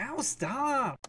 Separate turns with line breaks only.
Ow, stop!